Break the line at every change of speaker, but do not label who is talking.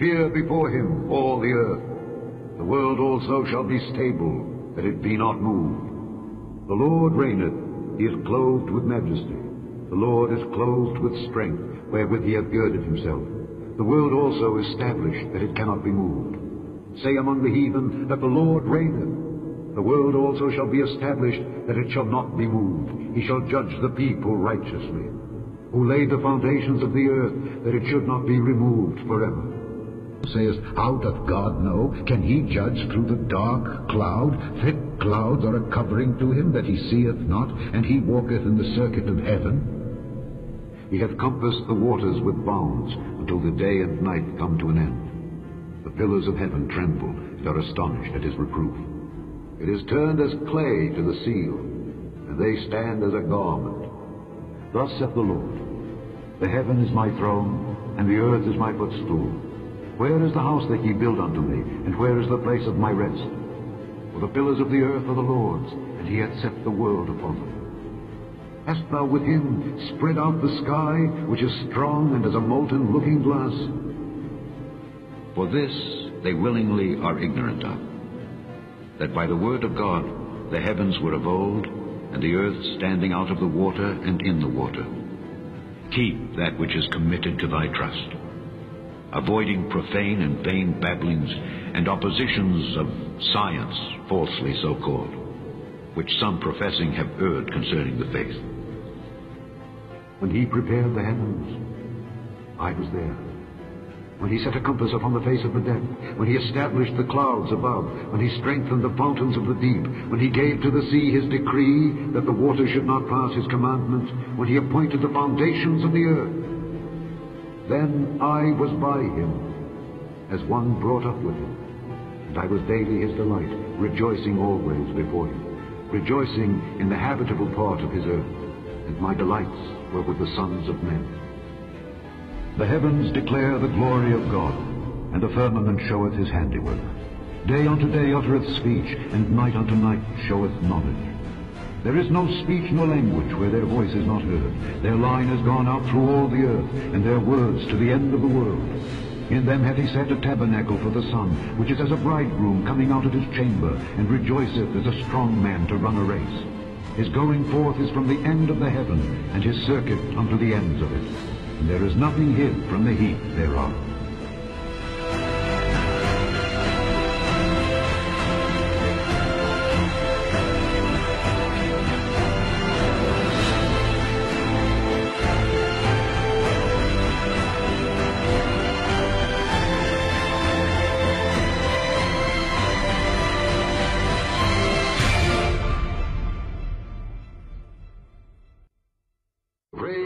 Fear before him all the earth. The world also shall be stable, that it be not moved. The Lord reigneth, he is clothed with majesty. The Lord is clothed with strength, wherewith he hath girded himself. The world also is established, that it cannot be moved. Say among the heathen that the Lord reigneth. The world also shall be established, that it shall not be moved. He shall judge the people righteously. Who laid the foundations of the earth, that it should not be removed forever.
Sayest, how doth God know? Can he judge through the dark cloud? Thick clouds are a covering to him that he seeth not, and he walketh in the circuit of heaven.
He hath compassed the waters with bounds, until the day and night come to an end. The pillars of heaven tremble, and are astonished at his reproof. It is turned as clay to the seal, and they stand as a garment. Thus saith the Lord, The heaven is my throne, and the earth is my footstool. Where is the house that ye build unto me, and where is the place of my rest? For the pillars of the earth are the Lord's, and he hath set the world upon them. Hast thou with him spread out the sky, which is strong and as a molten looking glass?
For this they willingly are ignorant of, that by the word of God the heavens were of old, and the earth standing out of the water and in the water. Keep that which is committed to thy trust avoiding profane and vain babblings and oppositions of science falsely so called, which some professing have erred concerning the faith.
When he prepared the heavens, I was there. When he set a compass upon the face of the depth, when he established the clouds above, when he strengthened the fountains of the deep, when he gave to the sea his decree that the waters should not pass his commandment, when he appointed the foundations of the earth, then I was by him, as one brought up with him. And I was daily his delight, rejoicing always before him, rejoicing in the habitable part of his earth, and my delights were with the sons of men. The heavens declare the glory of God, and the firmament showeth his handiwork. Day unto day uttereth speech, and night unto night showeth knowledge. There is no speech nor language where their voice is not heard. Their line has gone out through all the earth, and their words to the end of the world. In them hath he set a tabernacle for the sun, which is as a bridegroom coming out of his chamber, and rejoiceth as a strong man to run a race. His going forth is from the end of the heaven, and his circuit unto the ends of it. And there is nothing hid from the heat thereof.